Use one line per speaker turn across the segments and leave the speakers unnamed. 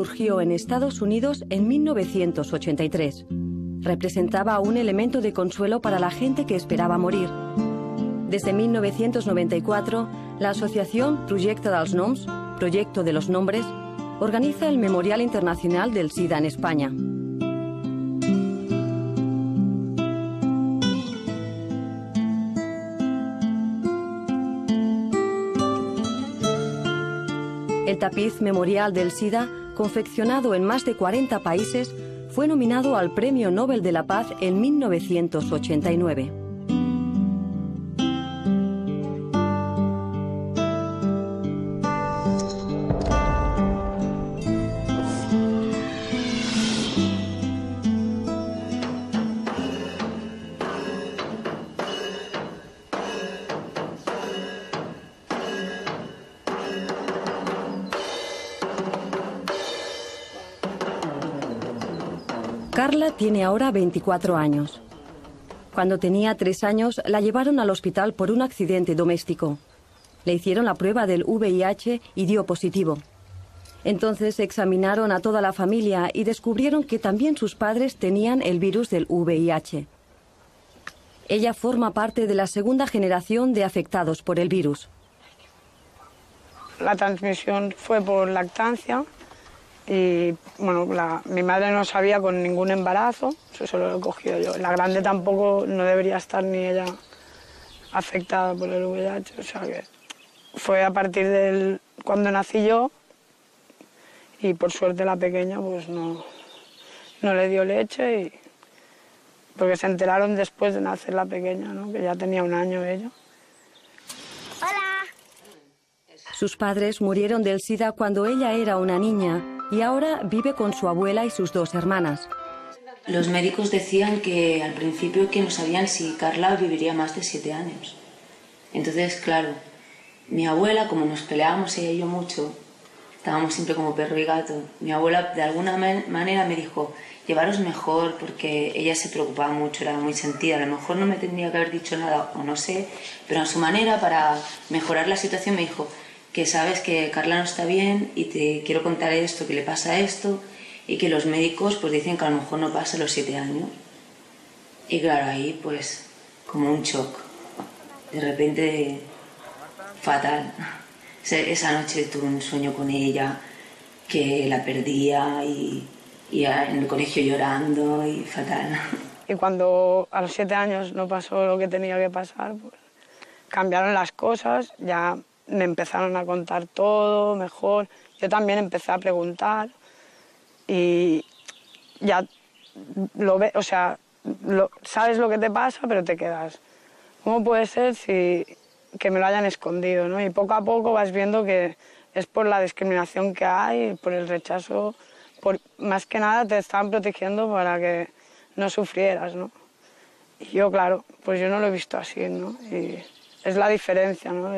surgió en Estados Unidos en 1983. Representaba un elemento de consuelo para la gente que esperaba morir. Desde 1994, la asociación Projecte dels Noms, Proyecto de los Nombres, organiza el Memorial Internacional del SIDA en España. El tapiz memorial del SIDA, confeccionado en más de 40 países, fue nominado al Premio Nobel de la Paz en 1989. Carla tiene ahora 24 años. Cuando tenía tres años la llevaron al hospital por un accidente doméstico. Le hicieron la prueba del VIH y dio positivo. Entonces examinaron a toda la familia y descubrieron que también sus padres tenían el virus del VIH. Ella forma parte de la segunda generación de afectados por el virus.
La transmisión fue por lactancia y bueno, mi madre no sabía con ningún embarazo, eso solo lo he cogido yo. La grande tampoco no debería estar ni ella afectada por el VIH, o sea que fue a partir de cuando nací yo y por suerte la pequeña pues no, no le dio leche y porque se enteraron después de nacer la pequeña, ¿no? que ya tenía un año ella.
Hola. Sus padres murieron del SIDA cuando ella era una niña y ahora vive con su abuela y sus dos hermanas.
Los médicos decían que al principio que no sabían si Carla viviría más de siete años. Entonces, claro, mi abuela, como nos peleábamos ella y yo mucho, estábamos siempre como perro y gato, mi abuela de alguna manera me dijo, llevaros mejor porque ella se preocupaba mucho, era muy sentida, a lo mejor no me tendría que haber dicho nada o no sé, pero a su manera para mejorar la situación me dijo, que sabes que Carla no está bien y te quiero contar esto, que le pasa esto y que los médicos pues dicen que a lo mejor no pasa los siete años. Y claro, ahí pues como un shock. De repente fatal. Esa noche tuve un sueño con ella, que la perdía y, y en el colegio llorando y fatal.
Y cuando a los siete años no pasó lo que tenía que pasar, pues cambiaron las cosas, ya me empezaron a contar todo mejor. Yo también empecé a preguntar y ya lo ve, o sea, sabes lo que te pasa, pero te quedas. ¿Cómo puede ser si que me lo hayan escondido? ¿no? Y poco a poco vas viendo que es por la discriminación que hay, por el rechazo, por, más que nada te estaban protegiendo para que no sufrieras, ¿no? Y yo, claro, pues yo no lo he visto así, ¿no? Y es la diferencia, ¿no?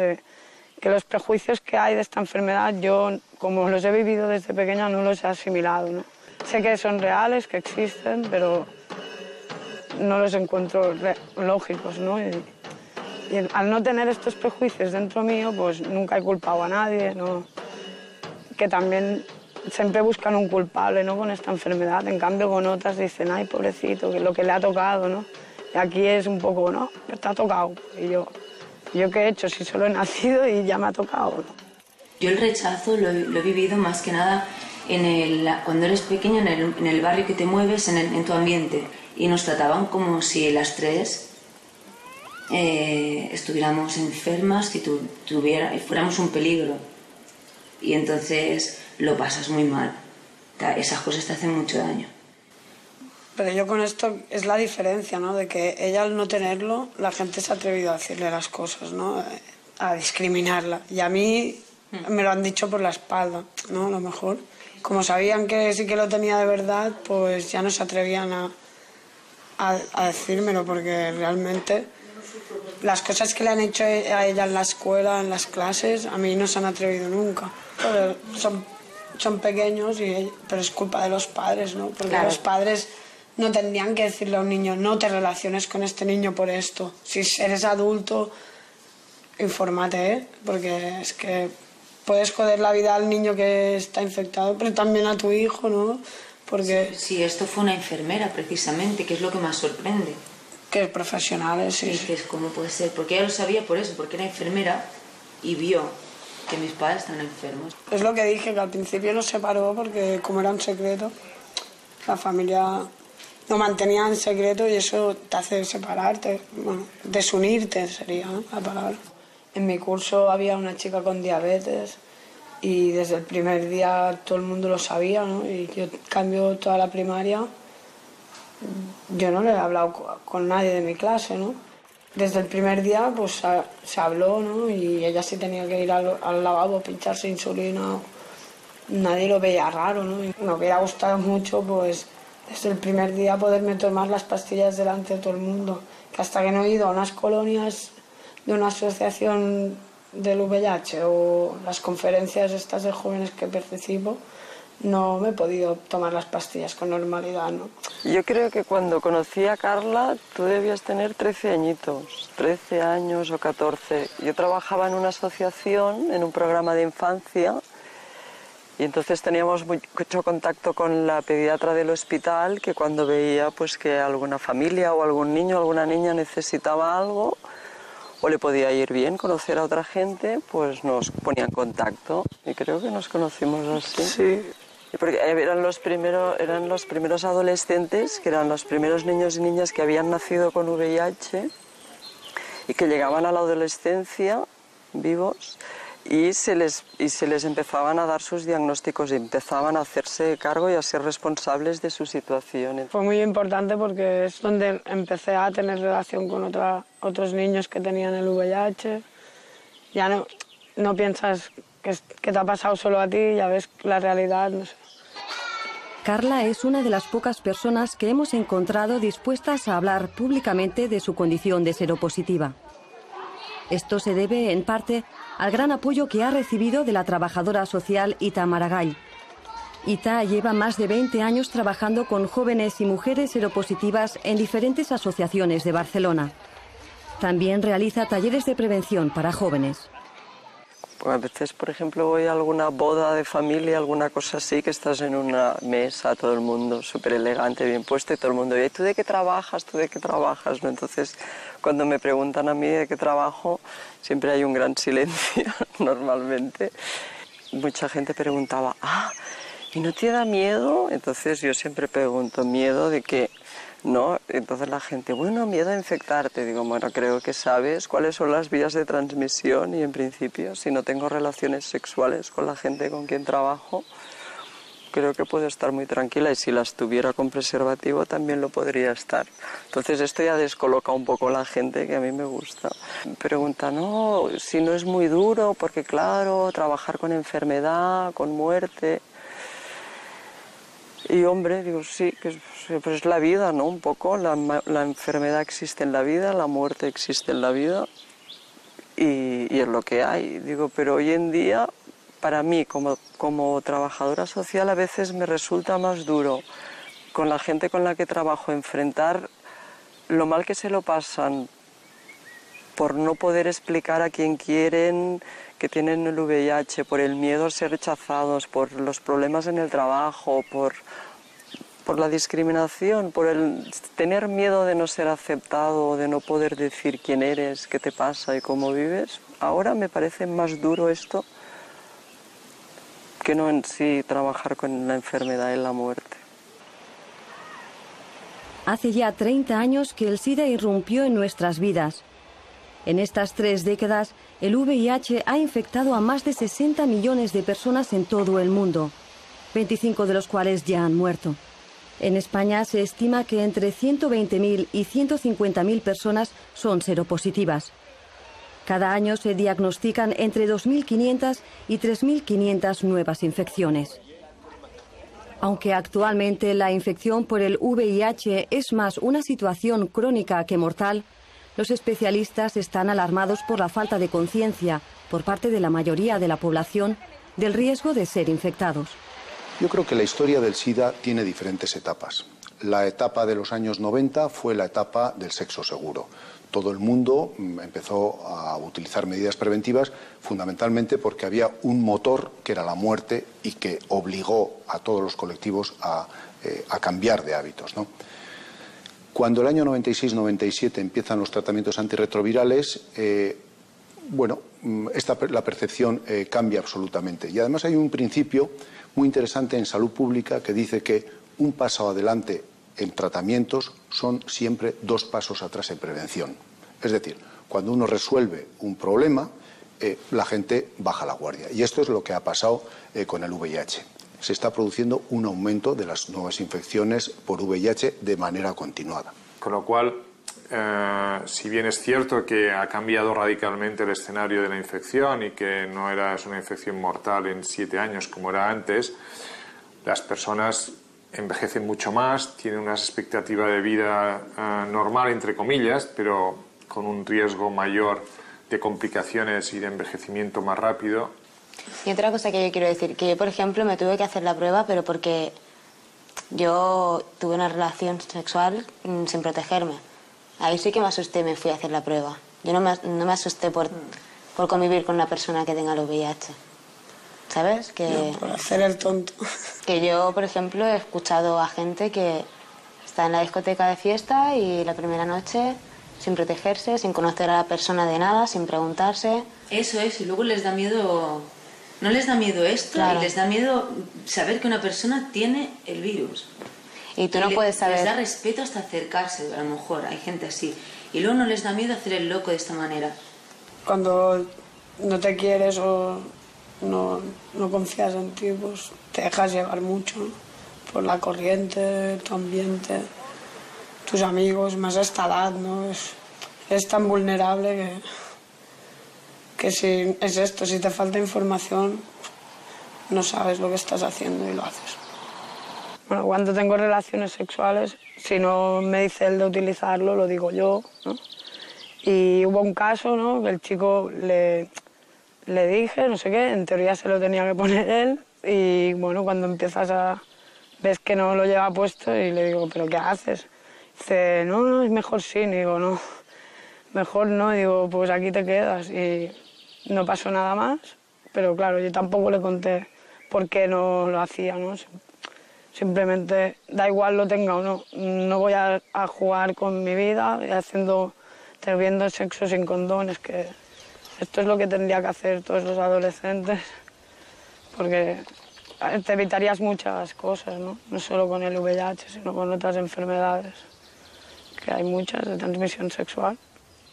Que los prejuicios que hay de esta enfermedad, yo, como los he vivido desde pequeña, no los he asimilado. ¿no? Sé que son reales, que existen, pero no los encuentro lógicos. ¿no? Y, al no tener estos prejuicios dentro mío, pues nunca he culpado a nadie, ¿no? que también siempre buscan un culpable ¿no? con esta enfermedad. En cambio, con otras dicen, ay, pobrecito, que lo que le ha tocado. ¿no? Y aquí es un poco, no, ha tocado. Y yo, ¿Yo qué he hecho? Si solo he nacido y ya me ha tocado.
Yo el rechazo lo, he vivido más que nada en el, cuando eres pequeña, en el, barrio que te mueves, en, tu ambiente. Y nos trataban como si las tres eh, estuviéramos enfermas y tu, tuviera, fuéramos un peligro. Y entonces lo pasas muy mal. Esas cosas te hacen mucho daño.
Pero yo con esto es la diferencia, ¿no? De que ella al no tenerlo, la gente se ha atrevido a decirle las cosas, ¿no? A discriminarla. Y a mí hmm. me lo han dicho por la espalda, ¿no? A lo mejor. Como sabían que sí que lo tenía de verdad, pues ya no se atrevían a, a, decírmelo, porque realmente las cosas que le han hecho a ella en la escuela, en las clases, a mí no se han atrevido nunca. son, son pequeños, y, pero es culpa de los padres, ¿no? Porque los padres no tendrían que decirle a un niño, no te relaciones con este niño por esto. Si eres adulto, infórmate, ¿eh? porque es que puedes joder la vida al niño que está infectado, pero también a tu hijo, ¿no? Porque...
Sí, esto fue una enfermera precisamente, que es lo que más sorprende.
Que es profesional, sí.
dices, ¿cómo puede ser? Porque ella lo sabía por eso, porque era enfermera y vio que mis padres estaban enfermos.
Es lo que dije, que al principio nos separó porque como era un secreto, la familia lo mantenía en secreto y eso te hace separarte, bueno, desunirte sería la palabra. En mi curso había una chica con diabetes y desde el primer día todo el mundo lo sabía, ¿no? Y yo cambio toda la primaria, yo no le he hablado con nadie de mi clase, ¿no? Desde el primer día pues se habló, ¿no? Y ella sí tenía que ir al, al lavabo, pincharse insulina, nadie lo veía raro, ¿no? Y me hubiera gustado mucho pues desde el primer día poderme tomar las pastillas delante de todo el mundo, que hasta que no he ido a unas colonias de una asociación del VIH o las conferencias estas de jóvenes que participo, no me he podido tomar las pastillas con normalidad. ¿no?
Yo creo que cuando conocí a Carla tú debías tener 13 añitos, 13 años o 14. Yo trabajaba en una asociación, en un programa de infancia, y entonces teníamos mucho contacto con la pediatra del hospital, que cuando veía pues que alguna familia o algún niño o alguna niña necesitaba algo, o le podía ir bien conocer a otra gente, pues nos ponía en contacto y creo que nos conocimos así.
Sí.
Porque eran los, primeros, eran los primeros adolescentes, que eran los primeros niños y niñas que habían nacido con VIH y que llegaban a la adolescencia vivos y se, les, y se les empezaban a dar sus diagnósticos y empezaban a hacerse cargo y a ser responsables de su situación.
Fue muy importante porque es donde empecé a tener relación con otra, otros niños que tenían el VIH. Ya no, no piensas que, que te ha pasado solo a ti, ya ves la realidad, no sé.
Carla es una de las pocas personas que hemos encontrado dispuestas a hablar públicamente de su condición de seropositiva. Esto se debe, en parte, al gran apoyo que ha recibido de la trabajadora social Ita Maragall. Ita lleva más de 20 años trabajando con jóvenes y mujeres seropositivas en diferentes asociaciones de Barcelona. También realiza talleres de prevención para jóvenes.
A veces, por ejemplo, voy a alguna boda de familia, alguna cosa así, que estás en una mesa, todo el mundo súper elegante, bien puesto, y todo el mundo, ¿y tú de qué trabajas? ¿Tú de qué trabajas? Entonces, cuando me preguntan a mí de qué trabajo, siempre hay un gran silencio, normalmente. Mucha gente preguntaba, ah, ¿y no te da miedo? Entonces yo siempre pregunto, ¿miedo de qué? ¿No? Entonces la gente, bueno, miedo a infectarte. Digo, bueno, creo que sabes cuáles son las vías de transmisión y en principio, si no tengo relaciones sexuales con la gente con quien trabajo, creo que puedo estar muy tranquila y si las tuviera con preservativo también lo podría estar. Entonces esto ya descoloca un poco a la gente que a mí me gusta. Pregunta, no, si no es muy duro, porque claro, trabajar con enfermedad, con muerte. Y hombre, digo, sí, que pues es la vida, ¿no? Un poco, la, la, enfermedad existe en la vida, la muerte existe en la vida y, y, es lo que hay. Digo, pero hoy en día, para mí, como, como trabajadora social, a veces me resulta más duro con la gente con la que trabajo enfrentar lo mal que se lo pasan por no poder explicar a quien quieren que tienen el VIH, por el miedo a ser rechazados, por los problemas en el trabajo, por, por la discriminación, por el tener miedo de no ser aceptado, de no poder decir quién eres, qué te pasa y cómo vives. Ahora me parece más duro esto que no en sí trabajar con la enfermedad y la muerte.
Hace ya 30 años que el SIDA irrumpió en nuestras vidas en estas tres décadas, el VIH ha infectado a más de 60 millones de personas en todo el mundo, 25 de los cuales ya han muerto. En España se estima que entre 120.000 y 150.000 personas son seropositivas. Cada año se diagnostican entre 2.500 y 3.500 nuevas infecciones. Aunque actualmente la infección por el VIH es más una situación crónica que mortal, los especialistas están alarmados por la falta de conciencia por parte de la mayoría de la población del riesgo de ser infectados.
Yo creo que la historia del SIDA tiene diferentes etapas. La etapa de los años 90 fue la etapa del sexo seguro. todo el mundo mm, empezó a utilizar medidas preventivas, fundamentalmente porque había un motor que era la muerte y que obligó a todos los colectivos a, eh, cambiar de hábitos. Cuando el año 96-97 empiezan los tratamientos antirretrovirales, eh, bueno, mm, la percepción eh, cambia absolutamente. Y además hay un principio muy interesante en salud pública que dice que un paso adelante en tratamientos son siempre dos pasos atrás en prevención. Es decir, cuando uno resuelve un problema, eh, la gente baja la guardia. Y esto es lo que ha pasado con el VIH. Se está produciendo un aumento de las nuevas infecciones por VIH de manera continuada.
Con lo cual, eh, si bien es cierto que ha cambiado radicalmente el escenario de la infección y que no era una infección mortal en siete años como era antes, las personas envejecen mucho más, tienen una expectativa de vida eh, normal, entre comillas, pero con un riesgo mayor de complicaciones y de envejecimiento más rápido.
Y otra cosa que yo quiero decir, que yo, por ejemplo, me tuve que hacer la prueba, pero porque yo tuve una relación sexual mm, sin protegerme. Ahí sí que me asusté y me fui a hacer la prueba. Yo no me, no me asusté por, por convivir con una persona que tenga el VIH. ¿sabes?
Que, por hacer el tonto.
Que yo, por ejemplo, he escuchado a gente que está en la discoteca de fiesta y la primera noche sin protegerse, sin conocer a la persona de nada, sin preguntarse. Eso es, y luego les da miedo, no les da miedo esto, y les da miedo saber que una persona tiene el virus. Y tú no puedes saber. Les da respeto hasta acercarse, a lo mejor, hay gente así. Y luego no les da miedo hacer el loco de esta manera.
Cuando no te quieres o no, no confías en ti, pues te dejas llevar mucho por la corriente, tu ambiente, tus amigos, más esta edad, ¿no? Es, tan vulnerable que, que si es esto, si te falta información, no sabes lo que estás haciendo y lo haces. Bueno, cuando tengo relaciones sexuales, si no me dice él de utilizarlo, lo digo yo, ¿no? Y hubo un caso, ¿no? Que el chico le, le dije, no sé qué, en teoría se lo tenía que poner él y bueno, cuando empiezas a... ves que no lo lleva puesto y le digo, ¿pero qué haces? Dice, no, no, es mejor sí, y digo, no, mejor no, y digo, pues aquí te quedas y no pasó nada más, pero claro, yo tampoco le conté por qué no lo hacía, ¿no? Simplemente da igual lo tenga o no, no voy a, jugar con mi vida haciendo, teniendo sexo sin condones, que esto es lo que tendría que hacer todos los adolescentes, porque te evitarías muchas cosas, ¿no? No solo con el VIH, sino con otras enfermedades, que hay muchas de transmisión sexual.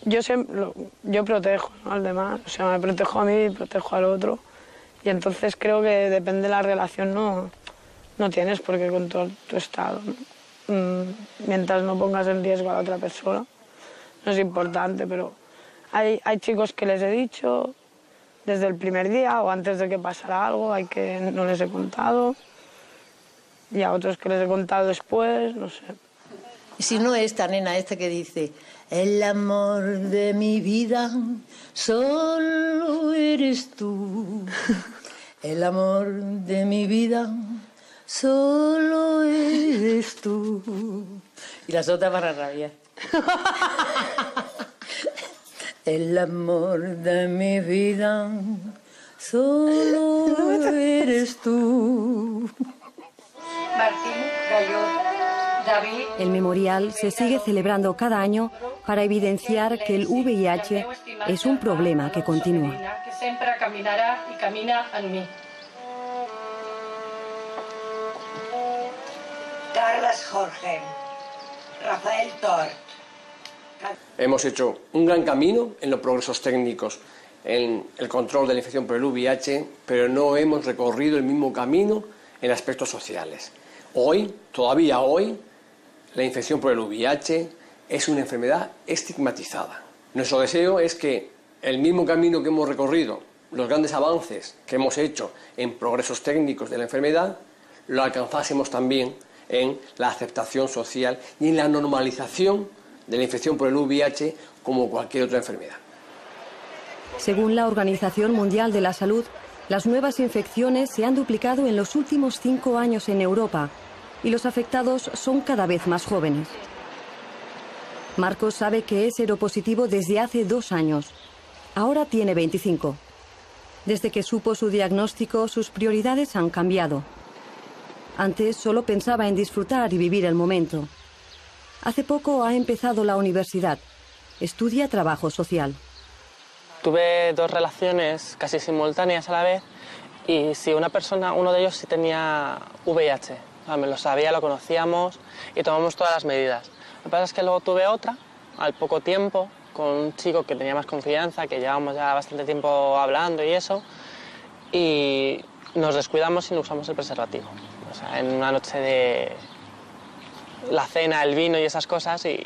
Yo, siempre, yo protejo al demás, o sea, me protejo a mí y protejo al otro. Y entonces creo que depende de la relación, no, no tienes por qué controlar tu estado. Mm, mientras no pongas en riesgo a la otra persona, no es importante, pero hay, hay chicos que les he dicho desde el primer día o antes de que pasara algo, hay que no les he contado. Y a otros que les he contado después, no sé.
Si no esta nena, esta que dice, el amor de mi vida solo eres tú. El amor de mi vida solo eres tú. Y las otras para rabiar. El amor de mi vida solo eres tú.
El memorial se sigue celebrando cada año para evidenciar que el VIH es un problema que continúa.
Carlos Jorge, Rafael Tort,
Hemos hecho un gran camino en los progresos técnicos, en el control de la infección por el VIH, pero no hemos recorrido el mismo camino en aspectos sociales. Hoy, todavía hoy, la infección por el VIH es una enfermedad estigmatizada. Nuestro deseo es que el mismo camino que hemos recorrido, los grandes avances que hemos hecho en progresos técnicos de la enfermedad, lo alcanzásemos también en la aceptación social y en la normalización de la infección por el VIH como cualquier otra enfermedad.
Según la Organización Mundial de la Salud, las nuevas infecciones se han duplicado en los últimos cinco años en Europa y los afectados son cada vez más jóvenes. Marcos sabe que es seropositivo desde hace dos años. Ahora tiene 25. Desde que supo su diagnóstico, sus prioridades han cambiado. Antes solo pensaba en disfrutar y vivir el momento. Hace poco ha empezado la universidad. Estudia trabajo social.
Tuve dos relaciones casi simultáneas a la vez y si una persona, uno de ellos sí tenía VIH, me lo sabía, lo conocíamos y tomamos todas las medidas. Lo que pasa es que luego tuve otra, al poco tiempo, con un chico que tenía más confianza, que llevábamos ya bastante tiempo hablando y eso, y nos descuidamos y no usamos el preservativo. O sea, en una noche de la cena, el vino y esas cosas, y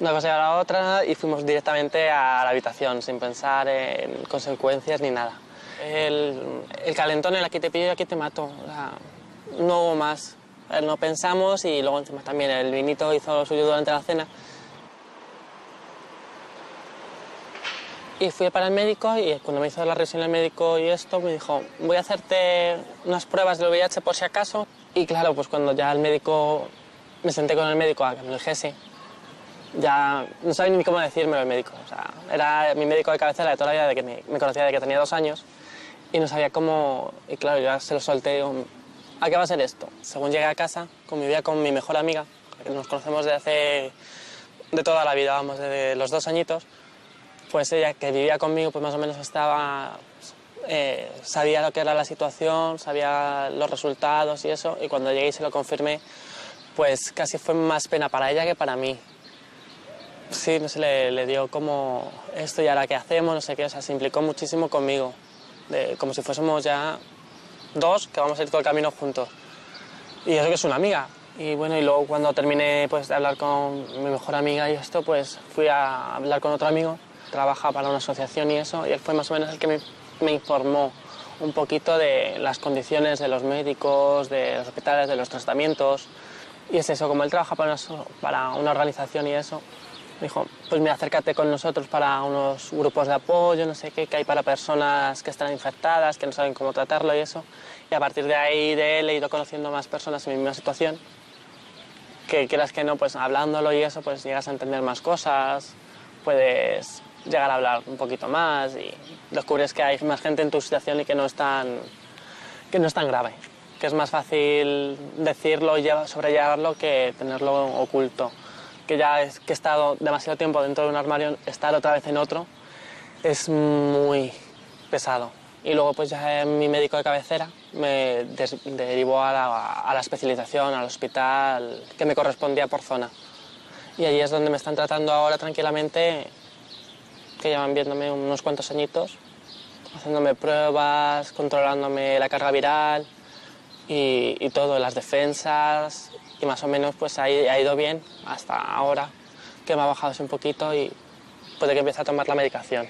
una cosa lleva a la otra, y fuimos directamente a la habitación sin pensar en consecuencias ni nada. El, el calentón, el aquí te pillo y aquí te mato. O sea, no hubo más. No pensamos y luego encima también el vinito hizo lo suyo durante la cena. Y fui para el médico y cuando me hizo la revisión el médico y esto, me dijo, voy a hacerte unas pruebas del VIH por si acaso. Y claro, pues cuando ya el médico, me senté con el médico a que me dijese, ya no sabía ni cómo decírmelo el médico. Era mi médico de cabecera de toda la vida, de que me, conocía de que tenía dos años y no sabía cómo... Y claro, ya se lo solté ¿a qué va a ser esto? Según llegué a casa, convivía con mi mejor amiga, que nos conocemos desde hace... de toda la vida, vamos, desde los dos añitos, pues ella que vivía conmigo, pues más o menos estaba... Eh, sabía lo que era la situación, sabía los resultados y eso, y cuando llegué y se lo confirmé, pues casi fue más pena para ella que para mí. Sí, no sé, le, le dio como esto y ahora qué hacemos, no sé qué, o sea, se implicó muchísimo conmigo, de, como si fuésemos ya dos que vamos a ir todo el camino juntos. Y eso que es una amiga. Y bueno, y luego cuando terminé pues, de hablar con mi mejor amiga y esto, pues fui a hablar con otro amigo, trabaja para una asociación y eso, y él fue más o menos el que me, me informó un poquito de las condiciones de los médicos, de los hospitales, de los tratamientos. Y es eso, como él trabaja para una, para una organización y eso, me dijo, pues mira, acércate con nosotros para unos grupos de apoyo, no sé qué, que hay para personas que están infectadas, que no saben cómo tratarlo y eso. Y a partir de ahí, de él, he ido conociendo más personas en mi misma situación, que quieras que no, pues hablándolo y eso, pues llegas a entender más cosas, puedes llegar a hablar un poquito más y descubres que hay más gente en tu situación y que no es tan, que no es tan grave, que es más fácil decirlo y sobrellevarlo que tenerlo oculto que ya es, que he estado demasiado tiempo dentro de un armario, estar otra vez en otro es muy pesado. Y luego pues ya mi médico de cabecera me derivó a la, a la especialización, al hospital que me correspondía por zona. Y allí es donde me están tratando ahora tranquilamente, que llevan viéndome unos cuantos añitos, haciéndome pruebas, controlándome la carga viral y, y todo, las defensas, y más o menos pues ha, ido bien hasta ahora que me ha bajado un poquito y puede que empiece a tomar la medicación.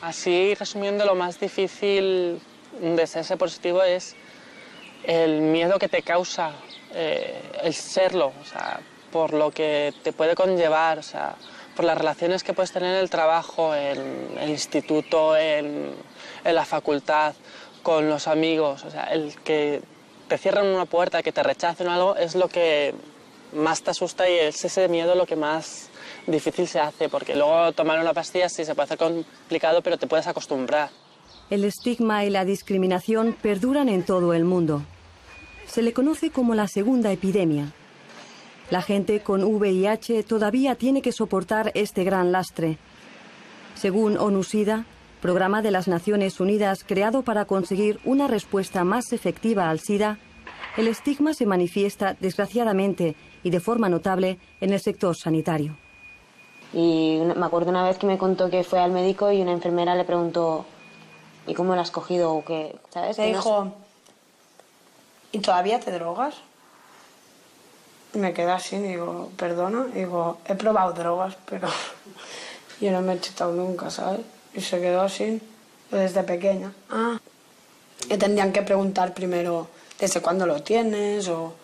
Así, resumiendo, lo más difícil de ser positivo es el miedo que te causa eh, el serlo, o sea, por lo que te puede conllevar, o sea, por las relaciones que puedes tener en el trabajo, en el instituto, en, en la facultad, con los amigos, o sea, el que te cierran una puerta, que te rechacen o algo, es lo que más te asusta y es ese miedo lo que más difícil se hace, porque luego tomar una pastilla sí se puede hacer complicado, pero te puedes acostumbrar.
El estigma y la discriminación perduran en todo el mundo. Se le conoce como la segunda epidemia. La gente con VIH todavía tiene que soportar este gran lastre. Según ONU-SIDA, programa de las Naciones Unidas creado para conseguir una respuesta más efectiva al SIDA, el estigma se manifiesta, desgraciadamente y de forma notable, en el sector sanitario.
Y me acuerdo una vez que me contó que fue al médico y una enfermera le preguntó, ¿y cómo lo has cogido? O qué, ¿sabes?
Me dijo, ¿y todavía te drogas? Y me quedé así, digo, perdona, digo, he probado drogas, pero yo no me he chutado nunca, ¿sabes? Y se quedó así, desde pequeña. Ah. Y tendrían que preguntar primero desde cuándo lo tienes o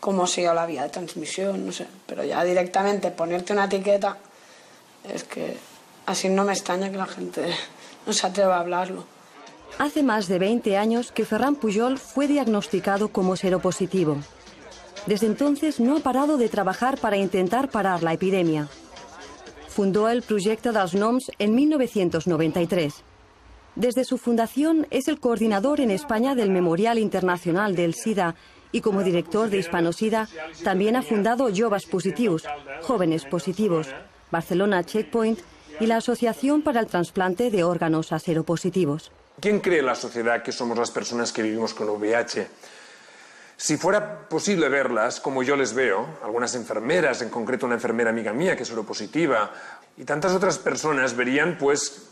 cómo sigue la vía de transmisión, no sé. Pero ya directamente ponerte una etiqueta, es que así no me extraña que la gente no se atreva a hablarlo.
Hace más de 20 años que Ferran Pujol fue diagnosticado como seropositivo. Desde entonces no ha parado de trabajar para intentar parar la epidemia. Fundó el Proyecto dels Noms en 1993. Desde su fundación es el coordinador en España del Memorial Internacional del SIDA y como director de Hispanosida también ha fundado Jovas Positivos, Jóvenes Positivos, Barcelona Checkpoint y la Asociación para el Trasplante de Órganos a Seropositivos.
¿Quién cree en la sociedad que somos las personas que vivimos con VIH? Si fuera posible verlas como yo les veo, algunas enfermeras, en concreto una enfermera amiga mía que es seropositiva, y tantas otras personas verían, pues,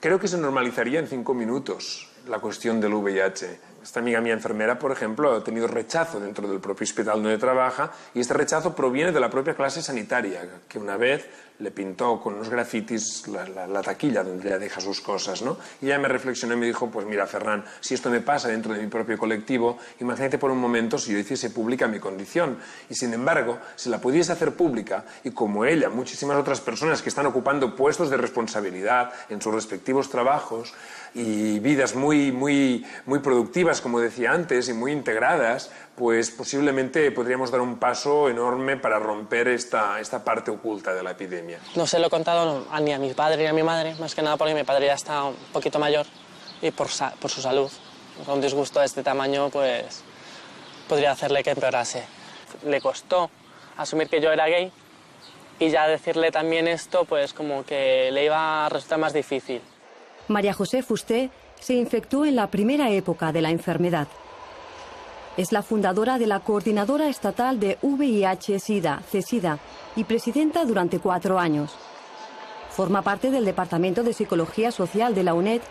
creo que se normalizaría en cinco minutos la cuestión del VIH. Esta amiga mía enfermera, por ejemplo, ha tenido rechazo dentro del propio hospital donde trabaja y este rechazo proviene de la propia clase sanitaria, que una vez le pintó con unos grafitis la, taquilla donde ella deja sus cosas, ¿no? Y ella me reflexionó y me dijo, pues mira, Ferran, si esto me pasa dentro de mi propio colectivo, imagínate por un momento si yo hiciese pública mi condición. Y sin embargo, si la pudiese hacer pública, y como ella, muchísimas otras personas que están ocupando puestos de responsabilidad en sus respectivos trabajos, y vidas muy, muy, muy productivas, como decía antes, y muy integradas, pues posiblemente podríamos dar un paso enorme para romper esta, esta parte oculta de la epidemia.
No se lo he contado ni a mi padre ni a mi madre, más que nada porque mi padre ya está un poquito mayor y por, por su salud. Un disgusto de este tamaño pues podría hacerle que empeorase. Le costó asumir que yo era gay y ya decirle también esto pues como que le iba a resultar más difícil.
María José Fusté se infectó en la primera época de la enfermedad. Es la fundadora de la Coordinadora Estatal de VIH-Sida, CESIDA, y presidenta durante cuatro años. Forma parte del Departamento de Psicología Social de la UNED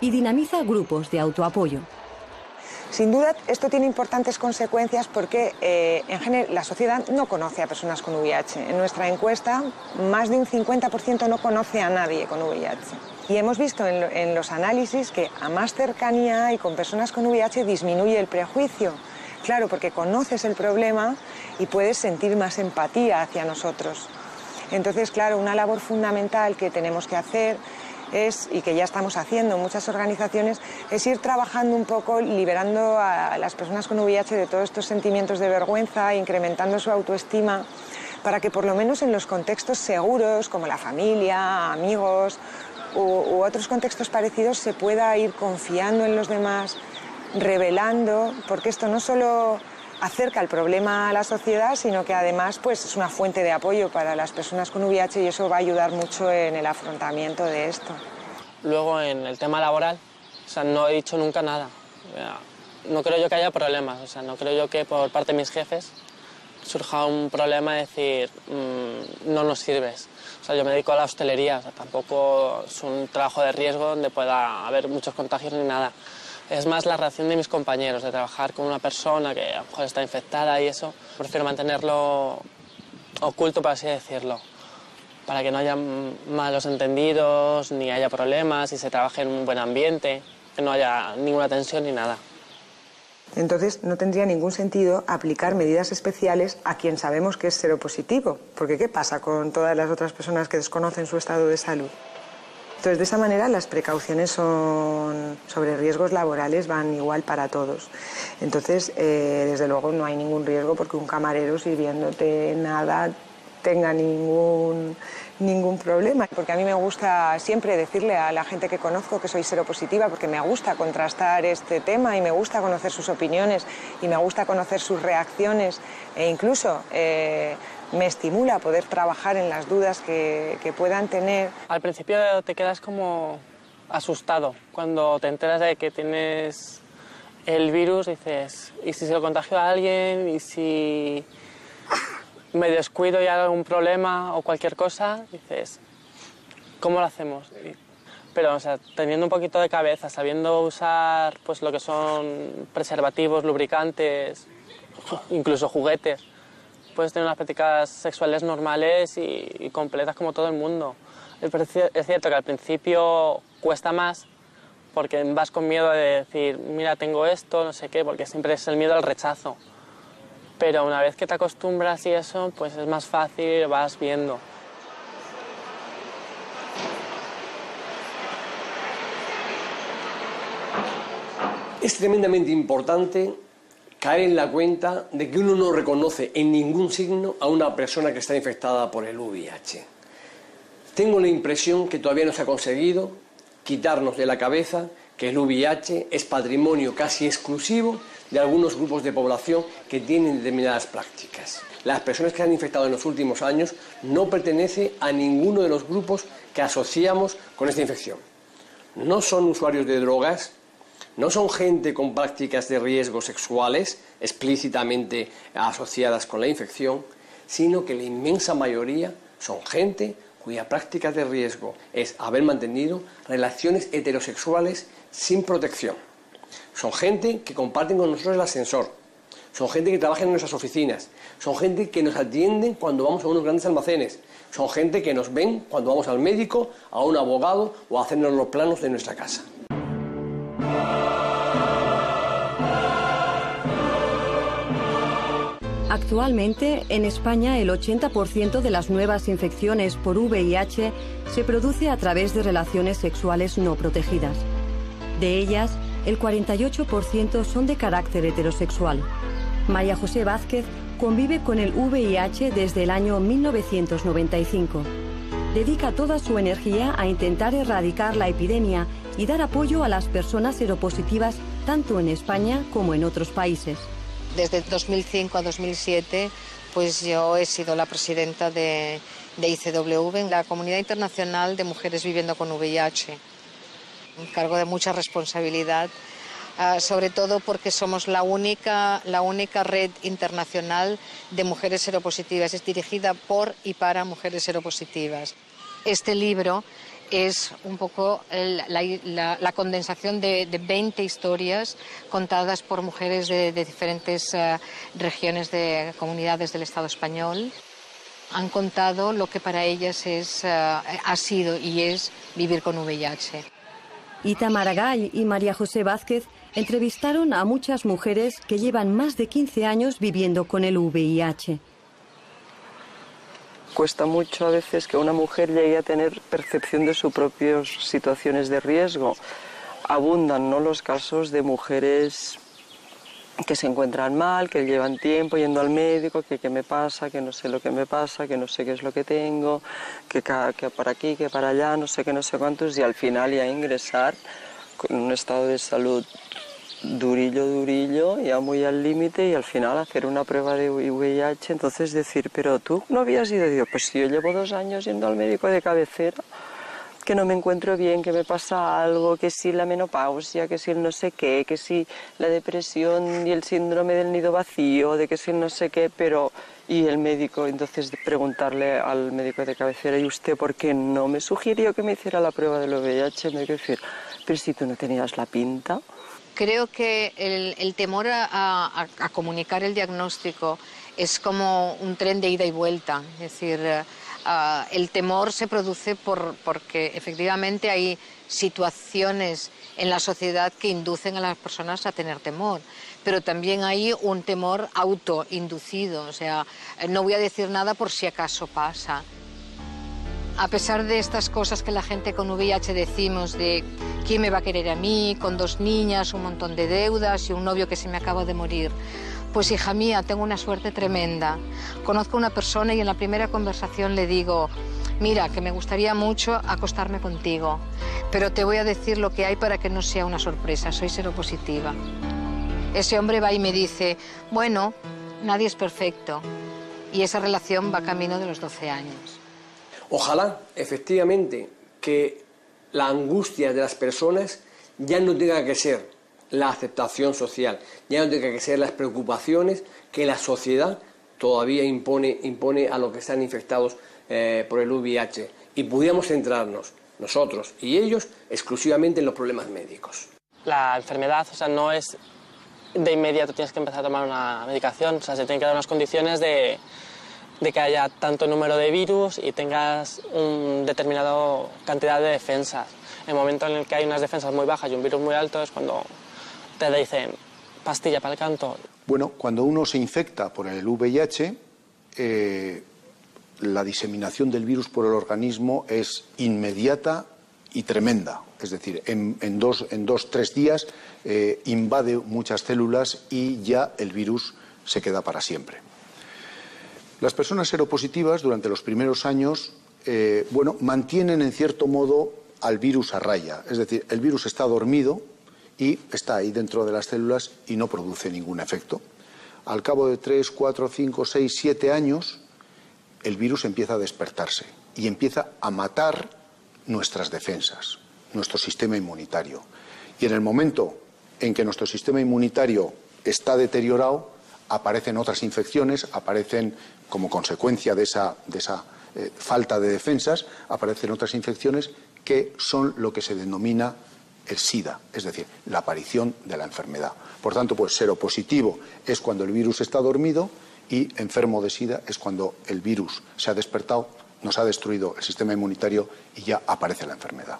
y dinamiza grupos de autoapoyo.
Sin duda, esto tiene importantes consecuencias porque eh, en general la sociedad no conoce a personas con VIH. En nuestra encuesta, más de un 50% no conoce a nadie con VIH. Y hemos visto en, los análisis que a más cercanía y con personas con VIH disminuye el prejuicio. Claro, porque conoces el problema y puedes sentir más empatía hacia nosotros. Entonces, claro, una labor fundamental que tenemos que hacer es, y que ya estamos haciendo en muchas organizaciones, es ir trabajando un poco, liberando a las personas con VIH de todos estos sentimientos de vergüenza, incrementando su autoestima, para que por lo menos en los contextos seguros, como la familia, amigos u, otros contextos parecidos se pueda ir confiando en los demás, revelando, porque esto no solo acerca el problema a la sociedad, sino que además pues, es una fuente de apoyo para las personas con VIH y eso va a ayudar mucho en el afrontamiento de esto.
Luego en el tema laboral, o sea, no he dicho nunca nada. No creo yo que haya problemas, o sea, no creo yo que por parte de mis jefes surja un problema de decir mm, no nos sirves yo me dedico a la hostelería, tampoco es un trabajo de riesgo donde pueda haber muchos contagios ni nada. Es más la reacción de mis compañeros, de trabajar con una persona que a lo mejor está infectada y eso. Prefiero mantenerlo oculto, por así decirlo, para que no haya malos entendidos, ni haya problemas, y se trabaje en un buen ambiente, que no haya ninguna tensión ni nada.
Entonces no tendría ningún sentido aplicar medidas especiales a quien sabemos que es seropositivo, porque ¿qué pasa con todas las otras personas que desconocen su estado de salud? Entonces, de esa manera, las precauciones son, sobre riesgos laborales van igual para todos. Entonces, eh, desde luego, no hay ningún riesgo porque un camarero sirviéndote nada tenga ningún ningún problema, porque a mí me gusta siempre decirle a la gente que conozco que soy seropositiva, porque me gusta contrastar este tema y me gusta conocer sus opiniones y me gusta conocer sus reacciones e incluso eh, me estimula poder trabajar en las dudas que, puedan tener.
Al principio te quedas como asustado cuando te enteras de que tienes el virus, dices, ¿y si se lo contagio a alguien? ¿Y si me descuido y hay algún problema o cualquier cosa, dices, ¿cómo lo hacemos? pero, teniendo un poquito de cabeza, sabiendo usar pues lo que son preservativos, lubricantes, incluso juguetes, puedes tener unas prácticas sexuales normales y, completas como todo el mundo. Es cierto que al principio cuesta más porque vas con miedo de decir, mira, tengo esto, no sé qué, porque siempre es el miedo al rechazo pero una vez que te acostumbras y eso, pues es más fácil, vas viendo.
Es tremendamente importante caer en la cuenta de que uno no reconoce en ningún signo a una persona que está infectada por el VIH. tengo la impresión que todavía no se ha conseguido quitarnos de la cabeza que el VIH es patrimonio casi exclusivo de algunos grupos de población que tienen determinadas prácticas. Las personas que han infectado en los últimos años no pertenecen a ninguno de los grupos que asociamos con esta infección. No son usuarios de drogas, no son gente con prácticas de riesgo sexuales explícitamente asociadas con la infección, sino que la inmensa mayoría son gente cuya práctica de riesgo es haber mantenido relaciones heterosexuales sin protección. Son gente que comparten con nosotros el ascensor, son gente que trabaja en nuestras oficinas, son gente que nos atienden cuando vamos a unos grandes almacenes, son gente que nos ven cuando vamos al médico, a un abogado o a hacernos los planos de nuestra casa.
Actualmente, en España, el 80% de las nuevas infecciones por VIH se produce a través de relaciones sexuales no protegidas. De ellas, el 48% son de carácter heterosexual. María José Vázquez convive con el VIH desde el año 1995. Dedica toda su energía a intentar erradicar la epidemia y dar apoyo a las personas seropositivas tanto en España como en otros países.
Desde 2005 a 2007, pues yo he sido la presidenta de, ICW, la Comunidad Internacional de Mujeres Viviendo con VIH. Un cargo de mucha responsabilidad, uh, sobre todo porque somos la única, la única red internacional de mujeres seropositivas. Es dirigida por y para mujeres seropositivas. Este libro es un poco la, condensación de, de, 20 historias contadas por mujeres de, de diferentes uh, regiones de comunidades del Estado español. Han contado lo que para ellas es, uh, ha sido y es vivir con VIH.
Ita Maragall y María José Vázquez entrevistaron a muchas mujeres que llevan más de 15 años viviendo con el VIH
cuesta mucho a veces que una mujer llegue a tener percepción de sus propias situaciones de riesgo. Abundan ¿no? los casos de mujeres que se encuentran mal, que llevan tiempo yendo al médico, que qué me pasa, que no sé lo que me pasa, que no sé qué es lo que tengo, que, que para aquí, que para allá, no sé qué, no sé cuántos, y al final ya ingresar con un estado de salud durillo, durillo, ya muy al límite y al final hacer una prueba de VIH, entonces decir, pero tú no habías ido, digo, pues si yo llevo dos años yendo al médico de cabecera, que no me encuentro bien, que me pasa algo, que si la menopausia, que si el no sé qué, que si la depresión y el síndrome del nido vacío, de que si el no sé qué, pero... Y el médico, entonces preguntarle al médico de cabecera, ¿y usted por qué no me sugirió que me hiciera la prueba del VIH? Me decir, pero si tú no tenías la pinta
creo que el, temor a, a, comunicar el diagnóstico es como un tren de ida y vuelta. Es decir, uh, el temor se produce por, porque efectivamente hay situaciones en la sociedad que inducen a las personas a tener temor. Pero también hay un temor autoinducido. O sea, no voy a decir nada por si acaso pasa. A pesar de estas cosas que la gente con VIH decimos de quién me va a querer a mí, con dos niñas, un montón de deudas y un novio que se me acaba de morir. Pues hija mía, tengo una suerte tremenda. Conozco una persona y en la primera conversación le digo, mira, que me gustaría mucho acostarme contigo, pero te voy a decir lo que hay para que no sea una sorpresa, soy seropositiva. Ese hombre va y me dice, bueno, nadie es perfecto, y esa relación va camino de los 12 años.
Ojalá, efectivamente, que la angustia de las personas ya no tenga que ser la aceptación social, ya no tenga que ser las preocupaciones que la sociedad todavía impone, impone a los que están infectados eh, por el VIH y pudiéramos centrarnos nosotros y ellos exclusivamente en los problemas médicos.
La enfermedad, o sea, no es de inmediato tienes que empezar a tomar una medicación, o sea, se tienen que dar unas condiciones de, de que haya tanto número de virus y tengas una determinada cantidad de defensas. En el momento en el que hay unas defensas muy bajas y un virus muy alto es cuando te dicen pastilla para el canto.
Bueno, cuando uno se infecta por el VIH, eh, la diseminación del virus por el organismo es inmediata y tremenda. Es decir, en, en dos, en dos, tres días eh, invade muchas células y ya el virus se queda para siempre. Las personas seropositivas durante los primeros años, eh, bueno, mantienen en cierto modo al virus a raya. Es decir, el virus está dormido y está ahí dentro de las células y no produce ningún efecto. Al cabo de 3, 4, 5, 6, 7 años, el virus empieza a despertarse y empieza a matar nuestras defensas, nuestro sistema inmunitario. Y en el momento en que nuestro sistema inmunitario está deteriorado, aparecen otras infecciones, aparecen como consecuencia de esa, eh, falta de defensas, aparecen otras infecciones que son lo que se denomina el SIDA, es decir, la aparición de la enfermedad. Por tanto, pues seropositivo es cuando el virus está dormido y enfermo de SIDA es cuando el virus se ha despertado, nos ha destruido el sistema inmunitario y ya aparece la enfermedad.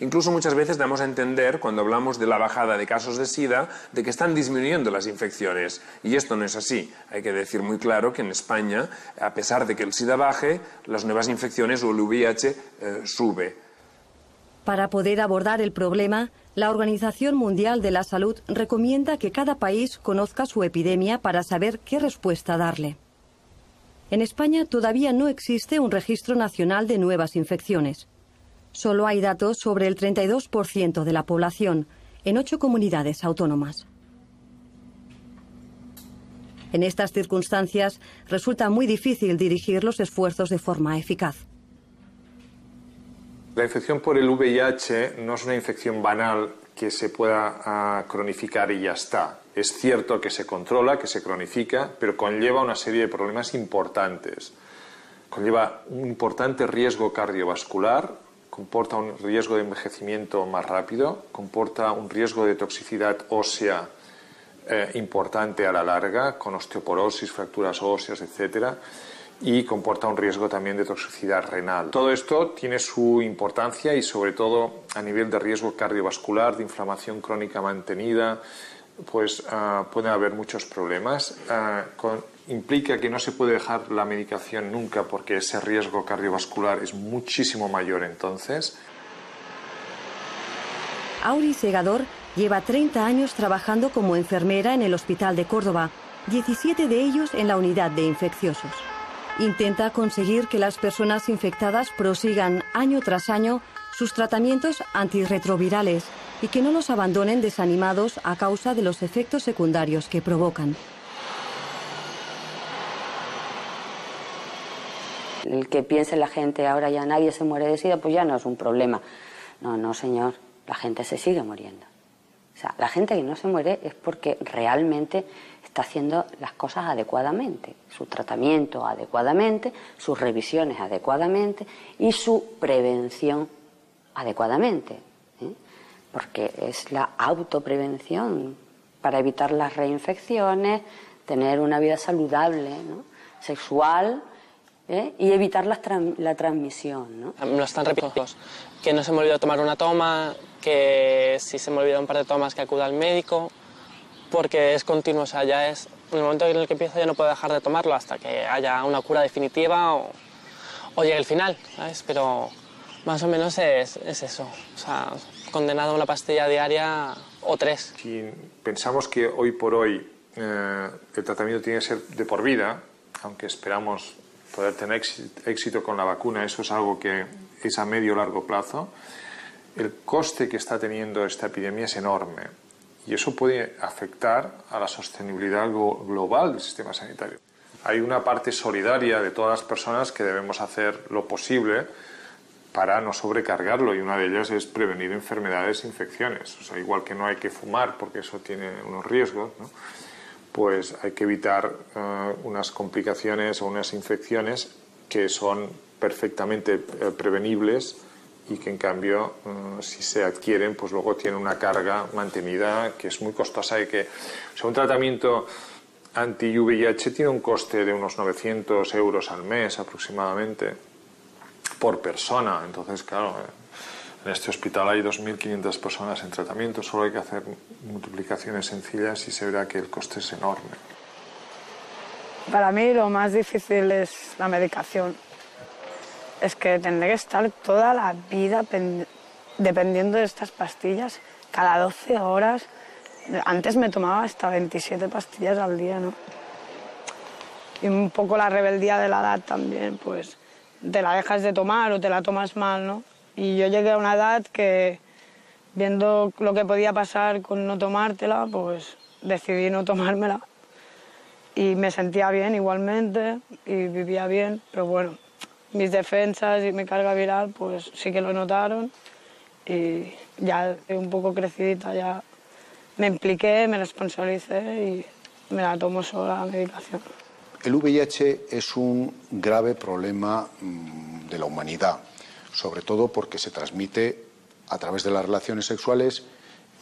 Incluso muchas veces damos a entender, cuando hablamos de la bajada de casos de SIDA, de que están disminuyendo las infecciones. Y esto no es así. Hay que decir muy claro que en España, a pesar de que el SIDA baje, las nuevas infecciones o el VIH eh, sube.
Para poder abordar el problema, la Organización Mundial de la Salud recomienda que cada país conozca su epidemia para saber qué respuesta darle. En España todavía no existe un registro nacional de nuevas infecciones. Solo hay datos sobre el 32% de la población en ocho comunidades autónomas. En estas circunstancias resulta muy difícil dirigir los esfuerzos de forma eficaz.
La infección por el VIH no es una infección banal que se pueda ah, cronificar y ya está. Es cierto que se controla, que se cronifica, pero conlleva una serie de problemas importantes. Conlleva un importante riesgo cardiovascular, comporta un riesgo de envejecimiento más rápido, comporta un riesgo de toxicidad ósea eh, importante a la larga, con osteoporosis, fracturas óseas, etc. Y comporta un riesgo también de toxicidad renal. Todo esto tiene su importancia y sobre todo a nivel de riesgo cardiovascular, de inflamación crónica mantenida, pues uh, pueden haber muchos problemas. Ah, implica que no se puede dejar la medicación nunca porque ese riesgo cardiovascular es muchísimo mayor entonces.
Auri Segador lleva 30 años trabajando como enfermera en el Hospital de Córdoba, 17 de ellos en la unidad de infecciosos. Intenta conseguir que las personas infectadas prosigan año tras año sus tratamientos antirretrovirales y que no los abandonen desanimados a causa de los efectos secundarios que provocan.
El que piense la gente ahora ya nadie se muere de sida, pues ya no es un problema. No, no, señor, la gente se sigue muriendo. O sea, la gente que no se muere es porque realmente está haciendo las cosas adecuadamente, su tratamiento adecuadamente, sus revisiones adecuadamente y su prevención adecuadamente. ¿eh? Porque es la autoprevención para evitar las reinfecciones, tener una vida saludable, ¿no? sexual ¿eh? y evitar la, la transmisión. ¿no?
Me lo están repitiendo, que no se me olvidó tomar una toma, que si se me olvidó un par de tomas que acuda al médico, porque es continuo, o sea, ya es en el momento en el que empiezo ya no puedo dejar de tomarlo hasta que haya una cura definitiva o, o llegue el final, ¿sabes? Pero más o menos es, es eso, o sea, condenado a una pastilla diaria o tres.
Si pensamos que hoy por hoy eh, el tratamiento tiene que ser de por vida, aunque esperamos poder tener éxito con la vacuna, eso es algo que es a medio o largo plazo, el coste que está teniendo esta epidemia es enorme y eso puede afectar a la sostenibilidad global del sistema sanitario. Hay una parte solidaria de todas las personas que debemos hacer lo posible para no sobrecargarlo y una de ellas es prevenir enfermedades e infecciones. O sea, igual que no hay que fumar porque eso tiene unos riesgos, ¿no? Pues hay que evitar eh, unas complicaciones o unas infecciones que son perfectamente eh, prevenibles y que en cambio eh, si se adquieren pues luego tienen una carga mantenida que es muy costosa y que o sea, un tratamiento anti-VIH tiene un coste de unos 900 euros al mes aproximadamente por persona. Entonces claro en este hospital hay 2.500 personas en tratamiento, solo hay que hacer multiplicaciones sencillas y se verá que el coste es enorme.
Para mí lo más difícil es la medicación. Es que tendré que estar toda la vida dependiendo de estas pastillas, cada 12 horas. Antes me tomaba hasta 27 pastillas al día, ¿no? y un poco la rebeldía de la edad también, pues te la dejas de tomar o te la tomas mal, ¿no? Y yo llegué a una edad que, viendo lo que podía pasar con no tomártela, pues decidí no tomármela. Y me sentía bien igualmente y vivía bien, pero bueno, mis defensas y mi carga viral pues sí que lo notaron y ya un poco crecidita ya me impliqué, me responsabilicé y me la tomo sola la medicación.
El VIH es un grave problema mm, de la humanidad, sobre todo porque se transmite a través de las relaciones sexuales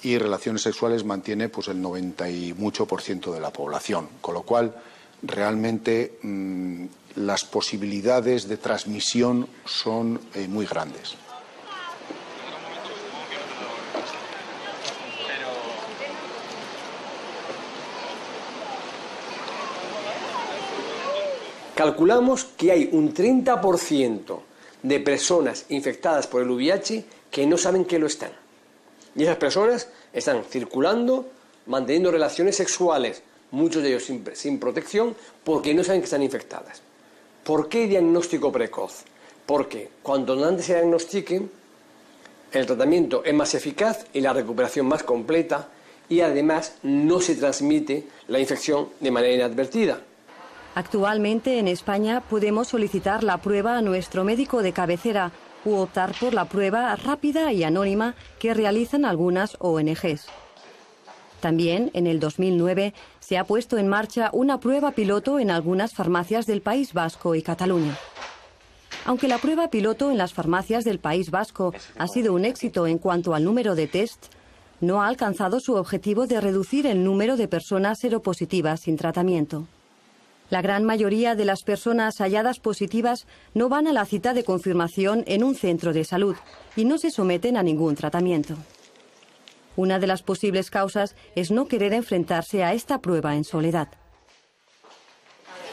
y relaciones sexuales mantiene pues el 90 y mucho por ciento de la población, con lo cual realmente mm, las posibilidades de transmisión son eh, muy grandes.
Calculamos que hay un 30% de personas infectadas por el VIH que no saben que lo están. Y esas personas están circulando, manteniendo relaciones sexuales, muchos de ellos sin, protección, porque no saben que están infectadas. ¿Por qué diagnóstico precoz? Porque cuando antes se diagnostiquen, el tratamiento es más eficaz y la recuperación más completa y además no se transmite la infección de manera inadvertida.
Actualmente en España podemos solicitar la prueba a nuestro médico de cabecera u optar por la prueba rápida y anónima que realizan algunas ONGs. También en el 2009 se ha puesto en marcha una prueba piloto en algunas farmacias del País Vasco y Cataluña. Aunque la prueba piloto en las farmacias del País Vasco ha sido un éxito en cuanto al número de test, no ha alcanzado su objetivo de reducir el número de personas seropositivas sin tratamiento. La gran mayoría de las personas halladas positivas no van a la cita de confirmación en un centro de salud y no se someten a ningún tratamiento. Una de las posibles causas es no querer enfrentarse a esta prueba en soledad.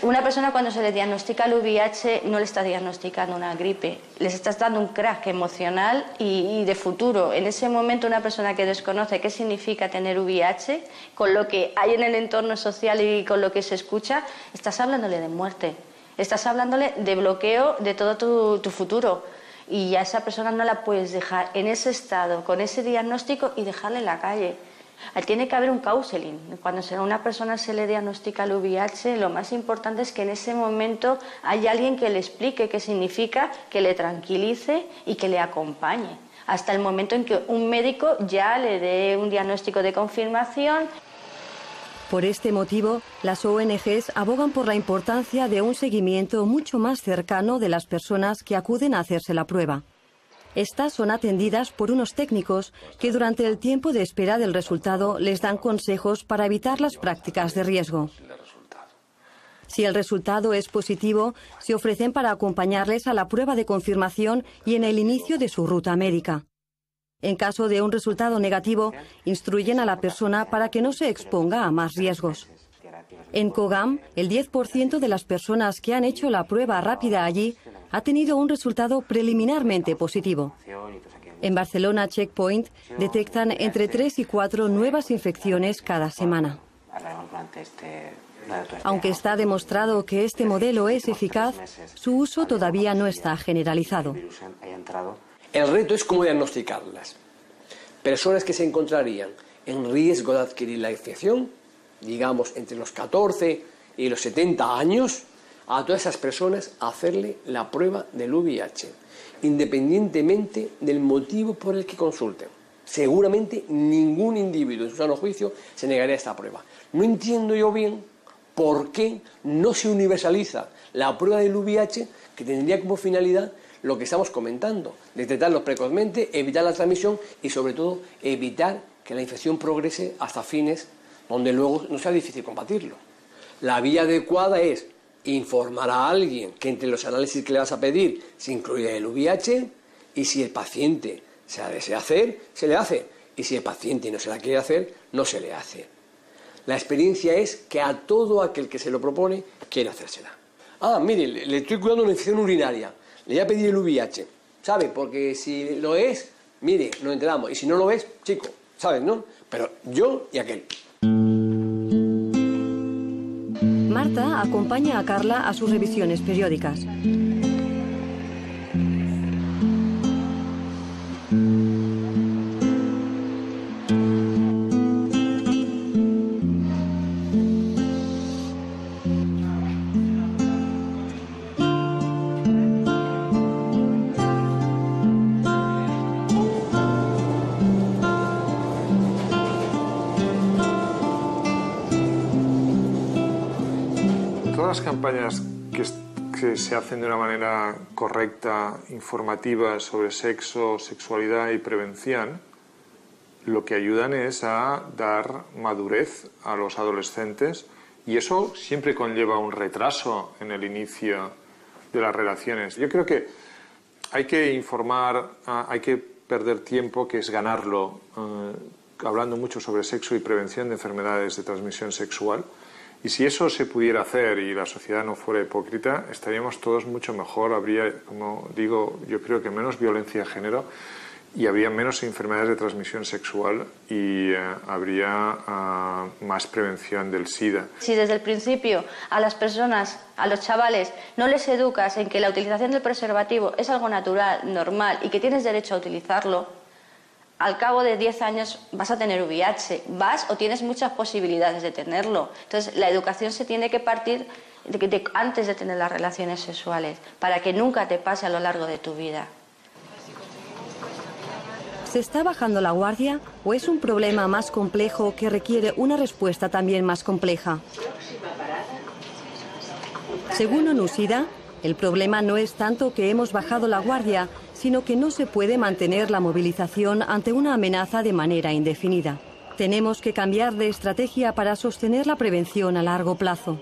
Una persona cuando se le diagnostica el VIH no le está diagnosticando una gripe, les estás dando un crack emocional y, de futuro. En ese momento una persona que desconoce qué significa tener VIH, con lo que hay en el entorno social y con lo que se escucha, estás hablándole de muerte, estás hablándole de bloqueo de todo tu, tu futuro. Y a esa persona no la puedes dejar en ese estado, con ese diagnóstico y dejarle en la calle. Tiene que haber un counseling. Cuando a una persona se le diagnostica el VIH, lo más importante es que en ese momento haya alguien que le explique qué significa, que le tranquilice y que le acompañe. Hasta el momento en que un médico ya le dé un diagnóstico de confirmación.
Por este motivo, las ONGs abogan por la importancia de un seguimiento mucho más cercano de las personas que acuden a hacerse la prueba. Estas son atendidas por unos técnicos que durante el tiempo de espera del resultado les dan consejos para evitar las prácticas de riesgo. Si el resultado es positivo, se ofrecen para acompañarles a la prueba de confirmación y en el inicio de su ruta médica. En caso de un resultado negativo, instruyen a la persona para que no se exponga a más riesgos. En Kogam, el 10% de las personas que han hecho la prueba rápida allí ha tenido un resultado preliminarmente positivo. En Barcelona Checkpoint detectan entre 3 y 4 nuevas infecciones cada semana. Aunque está demostrado que este modelo es eficaz, su uso todavía no está generalizado.
El reto es cómo diagnosticarlas. Personas que se encontrarían en riesgo de adquirir la infección, digamos entre los 14 y los 70 años, a todas esas personas hacerle la prueba del VIH, independientemente del motivo por el que consulten. Seguramente ningún individuo en su sano juicio se negaría a esta prueba. No entiendo yo bien por qué no se universaliza la prueba del VIH que tendría como finalidad lo que estamos comentando, detectarlo precozmente, evitar la transmisión y sobre todo evitar que la infección progrese hasta fines donde luego no sea difícil combatirlo. La vía adecuada es informar a alguien que entre los análisis que le vas a pedir se incluye el VIH y si el paciente se la desea hacer, se le hace. Y si el paciente no se la quiere hacer, no se le hace. La experiencia es que a todo aquel que se lo propone quiere hacérsela. Ah, mire, le estoy cuidando una infección urinaria. Le voy a pedir el VIH. ¿Sabe? Porque si lo es, mire, nos enteramos. Y si no lo es, chico, ¿sabes, no? Pero yo y aquel.
Acompaña a Carla a sus revisiones periódicas.
Las campañas que, que se hacen de una manera correcta, informativa sobre sexo, sexualidad y prevención, lo que ayudan es a dar madurez a los adolescentes y eso siempre conlleva un retraso en el inicio de las relaciones. Yo creo que hay que informar, hay que perder tiempo, que es ganarlo, eh, hablando mucho sobre sexo y prevención de enfermedades de transmisión sexual. Y si eso se pudiera hacer y la sociedad no fuera hipócrita, estaríamos todos mucho mejor. Habría, como digo, yo creo que menos violencia de género y habría menos enfermedades de transmisión sexual y eh, habría ah, más prevención del SIDA.
Si desde el principio a las personas, a los chavales, no les educas en que la utilización del preservativo es algo natural, normal y que tienes derecho a utilizarlo, al cabo de 10 años vas a tener VIH, vas o tienes muchas posibilidades de tenerlo. Entonces, la educación se tiene que partir antes de tener las relaciones sexuales, para que nunca te pase a lo largo de tu vida.
¿Se está bajando la guardia o es un problema más complejo que requiere una respuesta también más compleja? Según Onusida, el problema no es tanto que hemos bajado la guardia, sino que no se puede mantener la movilización ante una amenaza de manera indefinida. Tenemos que cambiar de estrategia para sostener la prevención a largo plazo.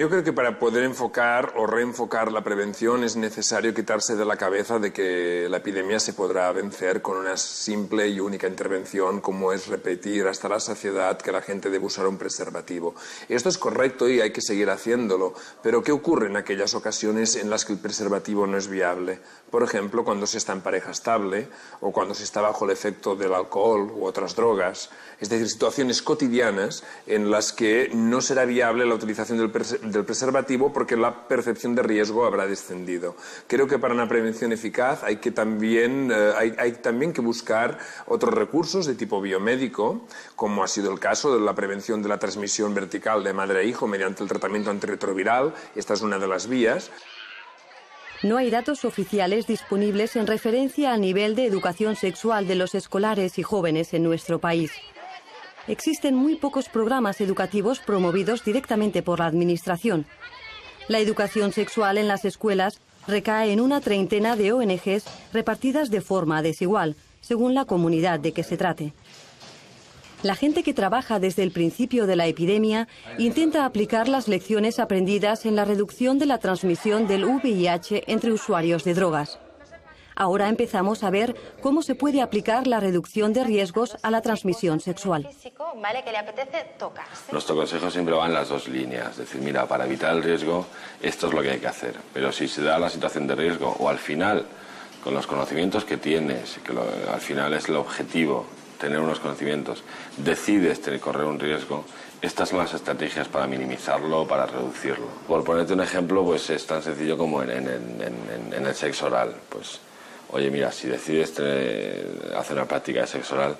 Yo creo que para poder enfocar o reenfocar la prevención es necesario quitarse de la cabeza de que la epidemia se podrá vencer con una simple y única intervención como es repetir hasta la saciedad que la gente debe usar un preservativo. Esto es correcto y hay que seguir haciéndolo, pero ¿qué ocurre en aquellas ocasiones en las que el preservativo no es viable? Por ejemplo, cuando se está en pareja estable o cuando se está bajo el efecto del alcohol u otras drogas. Es decir, situaciones cotidianas en las que no será viable la utilización del preservativo del preservativo porque la percepción de riesgo habrá descendido. Creo que para una prevención eficaz hay que también, eh, hay, hay también que buscar otros recursos de tipo biomédico, como ha sido el caso de la prevención de la transmisión vertical de madre a hijo mediante el tratamiento antirretroviral. Esta es una de las vías.
No hay datos oficiales disponibles en referencia al nivel de educación sexual de los escolares y jóvenes en nuestro país existen muy pocos programas educativos promovidos directamente por la Administración. La educación sexual en las escuelas recae en una treintena de ONGs repartidas de forma desigual, según la comunidad de que se trate. La gente que trabaja desde el principio de la epidemia intenta aplicar las lecciones aprendidas en la reducción de la transmisión del VIH entre usuarios de drogas. Ahora empezamos a ver cómo se puede aplicar la reducción de riesgos a la transmisión sexual.
Nuestro consejo siempre va en las dos líneas, es decir, mira, para evitar el riesgo esto es lo que hay que hacer, pero si se da la situación de riesgo o al final con los conocimientos que tienes, que al final es el objetivo, tener unos conocimientos, decides tener, correr un riesgo, estas son las estrategias para minimizarlo, para reducirlo. Por ponerte un ejemplo, pues es tan sencillo como en, en el sexo oral. Pues oye, mira, si decides hacer una práctica de sexo oral,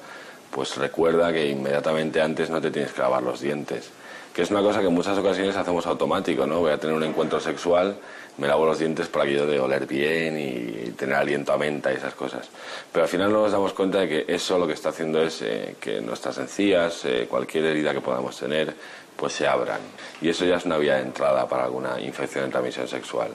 pues recuerda que inmediatamente antes no te tienes que lavar los dientes. Que es una cosa que en muchas ocasiones hacemos automático, ¿no? Voy a tener un encuentro sexual, me lavo los dientes para aquello de oler bien y tener aliento a menta y esas cosas. Pero al final no nos damos cuenta de que eso lo que está haciendo es eh, que nuestras encías, eh, cualquier herida que podamos tener, pues se abran. Y eso ya es una vía de entrada para alguna infección de transmisión sexual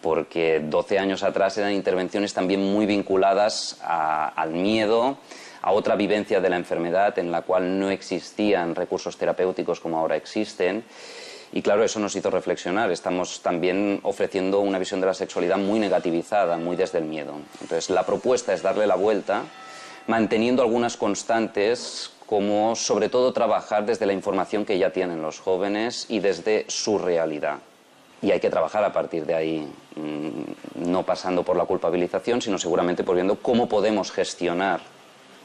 porque 12 años atrás eran intervenciones también muy vinculadas al miedo, a otra vivencia de la enfermedad en la cual no existían recursos terapéuticos como ahora existen. Y claro, eso nos hizo reflexionar. Estamos también ofreciendo una visión de la sexualidad muy negativizada, muy desde el miedo. Entonces, la propuesta es darle la vuelta, manteniendo algunas constantes, como sobre todo trabajar desde la información que ya tienen los jóvenes y desde su realidad y hay que trabajar a partir de ahí, mm, no pasando por la culpabilización, sino seguramente por viendo cómo podemos gestionar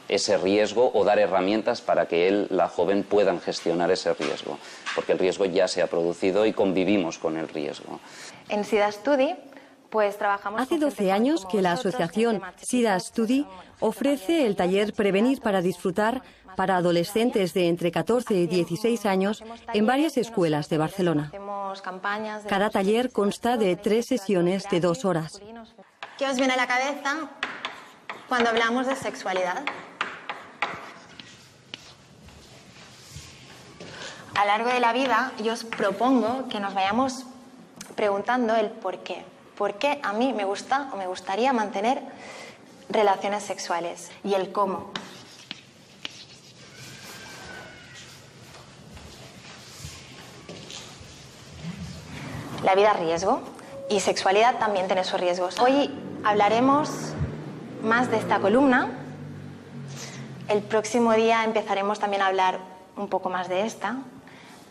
ese riesgo o dar herramientas para que él, la joven, puedan gestionar ese riesgo, porque el riesgo ya se ha producido y convivimos con el riesgo.
En SIDA pues trabajamos
Hace 12 años que la asociación SIDA Study ofrece el taller Prevenir para Disfrutar para adolescentes de entre 14 y 16 años en varias escuelas de Barcelona. Cada taller consta de tres sesiones de dos horas.
¿Qué os viene a la cabeza cuando hablamos de sexualidad? A lo largo de la vida yo os propongo que nos vayamos preguntando el por qué. ¿Por qué a mí me gusta o me gustaría mantener relaciones sexuales? Y el cómo. La vida riesgo y sexualidad también tiene sus riesgos. Hoy hablaremos más de esta columna. El próximo día empezaremos también a hablar un poco más de esta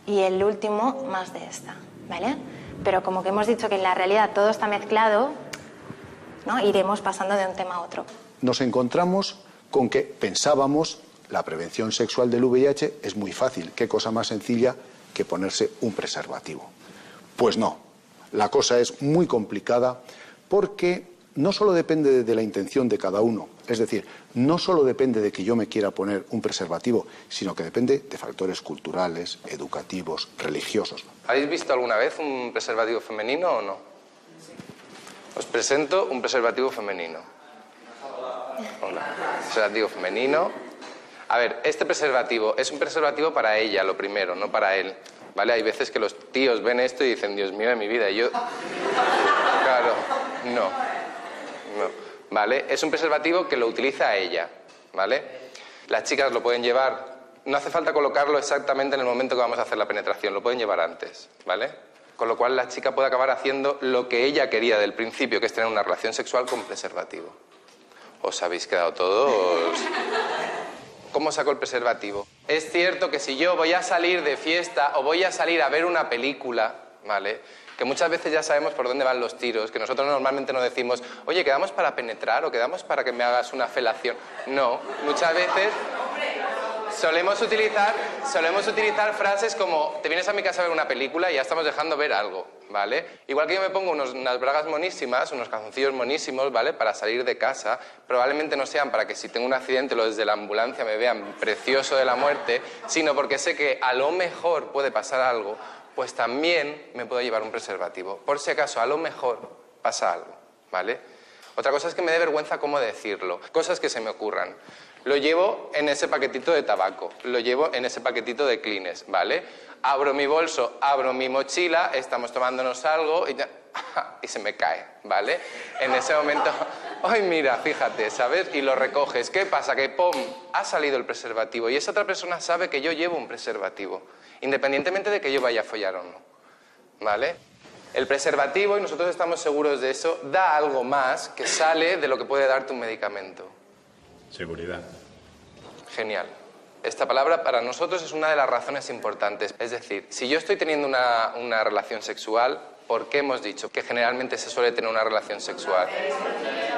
y el último más de esta, ¿vale? Pero como que hemos dicho que en la realidad todo está mezclado, ¿no? iremos pasando de un tema a otro.
Nos encontramos con que pensábamos la prevención sexual del VIH es muy fácil, qué cosa más sencilla que ponerse un preservativo. Pues no, la cosa es muy complicada porque no solo depende de la intención de cada uno, es decir, no solo depende de que yo me quiera poner un preservativo, sino que depende de factores culturales, educativos, religiosos.
¿Habéis visto alguna vez un preservativo femenino o no? Os presento un preservativo femenino. Hola. Preservativo femenino. A ver, este preservativo es un preservativo para ella, lo primero, no para él. ¿Vale? Hay veces que los tíos ven esto y dicen, Dios mío de mi vida, y yo... Claro, no. No. ¿Vale? Es un preservativo que lo utiliza ella. ¿Vale? Las chicas lo pueden llevar. No hace falta colocarlo exactamente en el momento que vamos a hacer la penetración, lo pueden llevar antes. ¿Vale? Con lo cual la chica puede acabar haciendo lo que ella quería del principio, que es tener una relación sexual con preservativo. Os habéis quedado todos. ¿Cómo saco el preservativo? Es cierto que si yo voy a salir de fiesta o voy a salir a ver una película, ¿vale? Que muchas veces ya sabemos por dónde van los tiros, que nosotros normalmente no decimos, oye, quedamos para penetrar o quedamos para que me hagas una felación. No, muchas veces solemos utilizar, solemos utilizar frases como, te vienes a mi casa a ver una película y ya estamos dejando ver algo, ¿vale? Igual que yo me pongo unos, unas bragas monísimas, unos calzoncillos monísimos, ¿vale? Para salir de casa, probablemente no sean para que si tengo un accidente los desde la ambulancia me vean precioso de la muerte, sino porque sé que a lo mejor puede pasar algo, pues también me puedo llevar un preservativo. Por si acaso, a lo mejor pasa algo, ¿vale? Otra cosa es que me dé vergüenza cómo decirlo, cosas que se me ocurran. Lo llevo en ese paquetito de tabaco, lo llevo en ese paquetito de clines, ¿vale? Abro mi bolso, abro mi mochila, estamos tomándonos algo y, y se me cae, ¿vale? En ese momento, ay mira, fíjate, ¿sabes? Y lo recoges. ¿Qué pasa? Que ¡pum! Ha salido el preservativo y esa otra persona sabe que yo llevo un preservativo, independientemente de que yo vaya a follar o no, ¿vale? El preservativo, y nosotros estamos seguros de eso, da algo más que sale de lo que puede darte un medicamento.
Seguridad.
Genial. Esta palabra para nosotros es una de las razones importantes. Es decir, si yo estoy teniendo una, relación sexual, ¿por qué hemos dicho que generalmente se suele tener una relación sexual?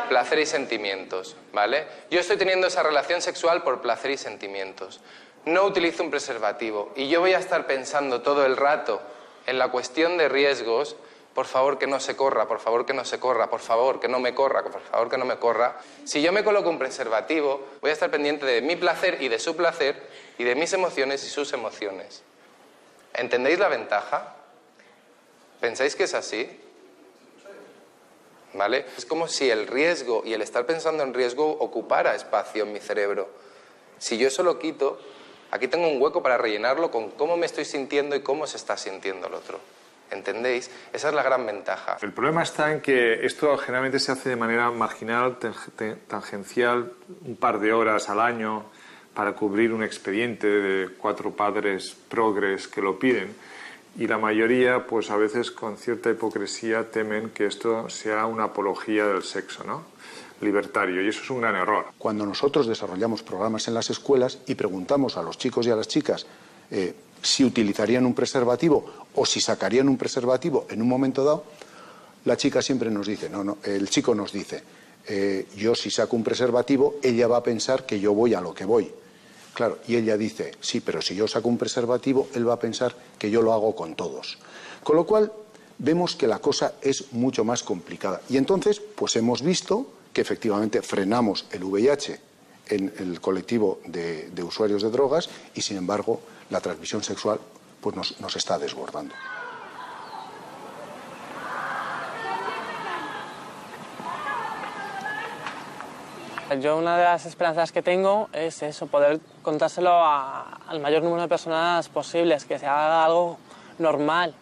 Placer y sentimientos, ¿vale? Yo estoy teniendo esa relación sexual por placer y sentimientos. No utilizo un preservativo y yo voy a estar pensando todo el rato en la cuestión de riesgos por favor que no se corra, por favor que no se corra, por favor que no me corra, por favor que no me corra. Si yo me coloco un preservativo, voy a estar pendiente de mi placer y de su placer y de mis emociones y sus emociones. ¿Entendéis la ventaja? ¿Pensáis que es así? ¿Vale? Es como si el riesgo y el estar pensando en riesgo ocupara espacio en mi cerebro. Si yo eso lo quito, aquí tengo un hueco para rellenarlo con cómo me estoy sintiendo y cómo se está sintiendo el otro. ¿Entendéis? Esa es la gran ventaja.
El problema está en que esto generalmente se hace de manera marginal, tangencial, un par de horas al año para cubrir un expediente de cuatro padres progres que lo piden. Y la mayoría, pues a veces con cierta hipocresía, temen que esto sea una apología del sexo, ¿no? libertario, y eso es un gran error.
Cuando nosotros desarrollamos programas en las escuelas y preguntamos a los chicos y a las chicas eh, si utilizarían un preservativo o si sacarían un preservativo en un momento dado, la chica siempre nos dice, no, no, el chico nos dice, eh, yo si saco un preservativo, ella va a pensar que yo voy a lo que voy. Claro, y ella dice, sí, pero si yo saco un preservativo, él va a pensar que yo lo hago con todos. Con lo cual, vemos que la cosa es mucho más complicada. Y entonces, pues hemos visto que efectivamente frenamos el VIH en el colectivo de, usuarios de drogas y, sin embargo, la transmisión sexual pues nos está desbordando.
Yo una de las esperanzas que tengo es eso, poder contárselo al mayor número de personas posibles, que se haga algo normal,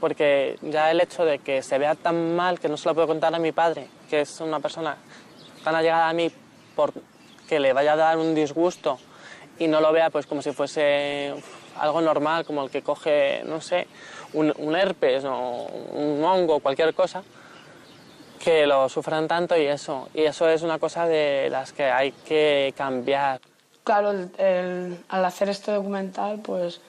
porque ya el hecho de que se vea tan mal que no se lo puedo contar a mi padre, que es una persona tan allegada a mí por que le vaya a dar un disgusto y no lo vea pues como si fuese algo normal, como el que coge, no sé, un, un herpes o un hongo, cualquier cosa, que lo sufran tanto y eso. Y eso es una cosa de las que hay que cambiar.
Claro, al hacer este documental, pues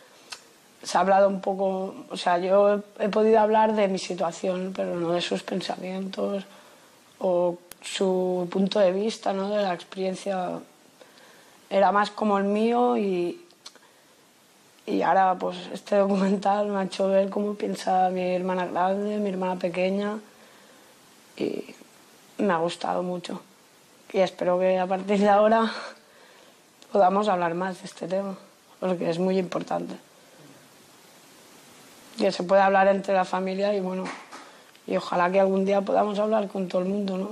se ha hablado un poco, o sea, yo he, podido hablar de mi situación, pero no de sus pensamientos o su punto de vista, ¿no? De la experiencia. Era más como el mío y, y ahora, pues, este documental me ha hecho ver cómo piensa mi hermana grande, mi hermana pequeña y me ha gustado mucho. Y espero que a partir de ahora podamos hablar más de este tema, porque es muy importante. Que se pueda hablar entre la familia y bueno, y ojalá que algún día podamos hablar con todo el mundo, ¿no?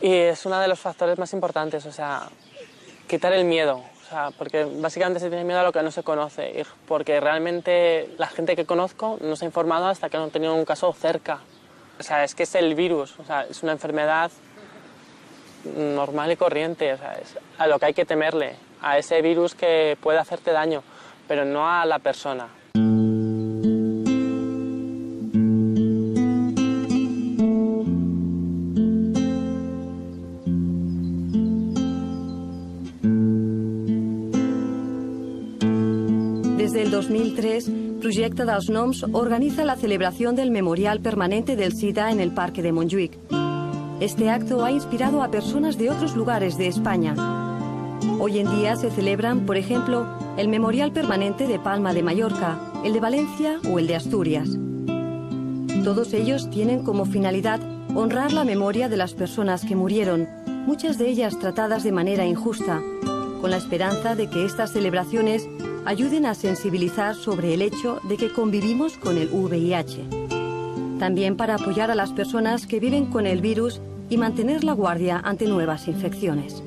Y es uno de los factores más importantes, o sea, quitar el miedo, sea, porque básicamente se tiene miedo a lo que no se conoce, porque realmente la gente que conozco no se ha informado hasta que no han tenido un caso cerca. O sea, es que es el virus, o sea, es una enfermedad normal y corriente, o sea, es a lo que hay que temerle, a ese virus que puede hacerte daño, pero no a la persona.
2023, Projecte Noms organiza la celebración del Memorial Permanente del SIDA en el Parque de Montjuic. Este acto ha inspirado a personas de otros lugares de España. Hoy en día se celebran, por ejemplo, el Memorial Permanente de Palma de Mallorca, el de Valencia o el de Asturias. Todos ellos tienen como finalidad honrar la memoria de las personas que murieron, muchas de ellas tratadas de manera injusta, con la esperanza de que estas celebraciones ayuden a sensibilizar sobre el hecho de que convivimos con el VIH. También para apoyar a las personas que viven con el virus y mantener la guardia ante nuevas infecciones.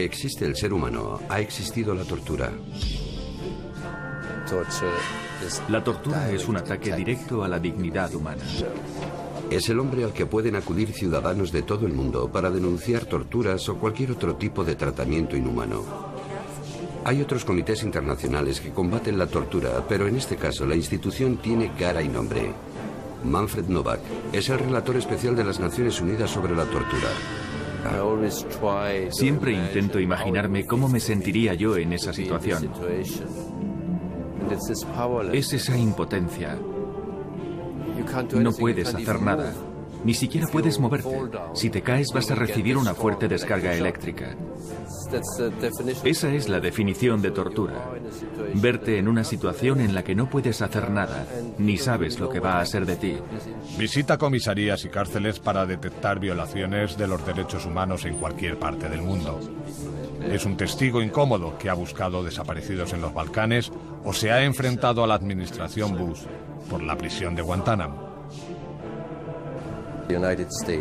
Que existe el ser humano, ha existido la tortura.
La tortura es un ataque directo a la dignidad humana.
Es el hombre al que pueden acudir ciudadanos de todo el mundo para denunciar torturas o cualquier otro tipo de tratamiento inhumano. Hay otros comités internacionales que combaten la tortura, pero en este caso la institución tiene cara y nombre. Manfred Novak es el relator especial de las Naciones Unidas sobre la tortura.
Siempre intento imaginarme cómo me sentiría yo en esa situación. Es esa impotencia. No puedes hacer nada. Ni siquiera puedes moverte. Si te caes vas a recibir una fuerte descarga eléctrica. Esa es la definición de tortura. Verte en una situación en la que no puedes hacer nada, ni sabes lo que va a ser de ti.
Visita comisarías y cárceles para detectar violaciones de los derechos humanos en cualquier parte del mundo. Es un testigo incómodo que ha buscado desaparecidos en los Balcanes o se ha enfrentado a la administración Bush por la prisión de Guantánamo.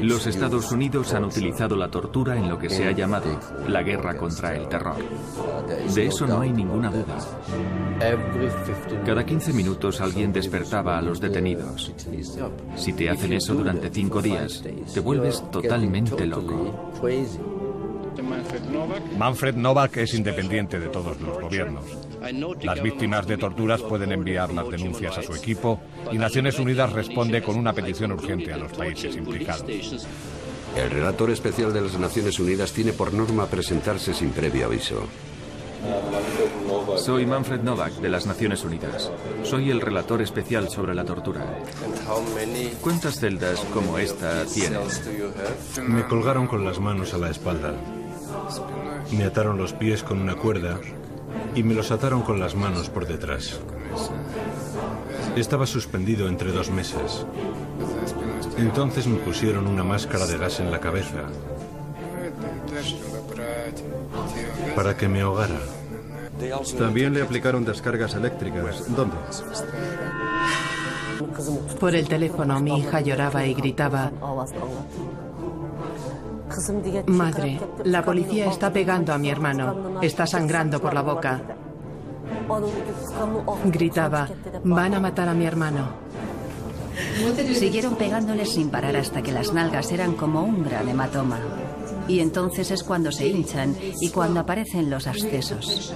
Los Estados Unidos han utilizado la tortura en lo que se ha llamado la guerra contra el terror. De eso no hay ninguna duda. Cada 15 minutos alguien despertaba a los detenidos. Si te hacen eso durante cinco días, te vuelves totalmente loco.
Manfred Novak es independiente de todos los gobiernos. Las víctimas de torturas pueden enviar las denuncias a su equipo y Naciones Unidas responde con una petición urgente a los países implicados.
El relator especial de las Naciones Unidas tiene por norma presentarse sin previo aviso.
Soy Manfred Novak de las Naciones Unidas. Soy el relator especial sobre la tortura. ¿Cuántas celdas como esta tienes?
Me colgaron con las manos a la espalda. Me ataron los pies con una cuerda y me los ataron con las manos por detrás. Estaba suspendido entre dos mesas. Entonces me pusieron una máscara de gas en la cabeza para que me ahogara.
También le aplicaron descargas eléctricas. ¿Dónde?
Por el teléfono mi hija lloraba y gritaba, Madre, la policía está pegando a mi hermano. Está sangrando por la boca. Gritaba, van a matar a mi hermano.
Siguieron pegándole sin parar hasta que las nalgas eran como un gran hematoma. Y entonces es cuando se hinchan y cuando aparecen los abscesos.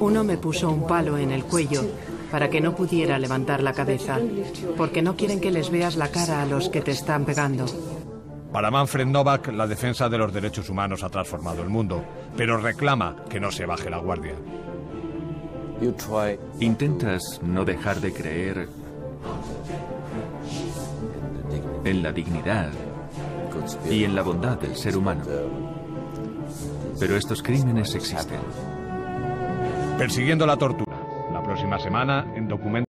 Uno me puso un palo en el cuello para que no pudiera levantar la cabeza, porque no quieren que les veas la cara a los que te están pegando.
Para Manfred Novak, la defensa de los derechos humanos ha transformado el mundo, pero reclama que no se baje la guardia.
Intentas no dejar de creer en la dignidad y en la bondad del ser humano. Pero estos crímenes existen.
Persiguiendo la tortura. La próxima semana, en documento.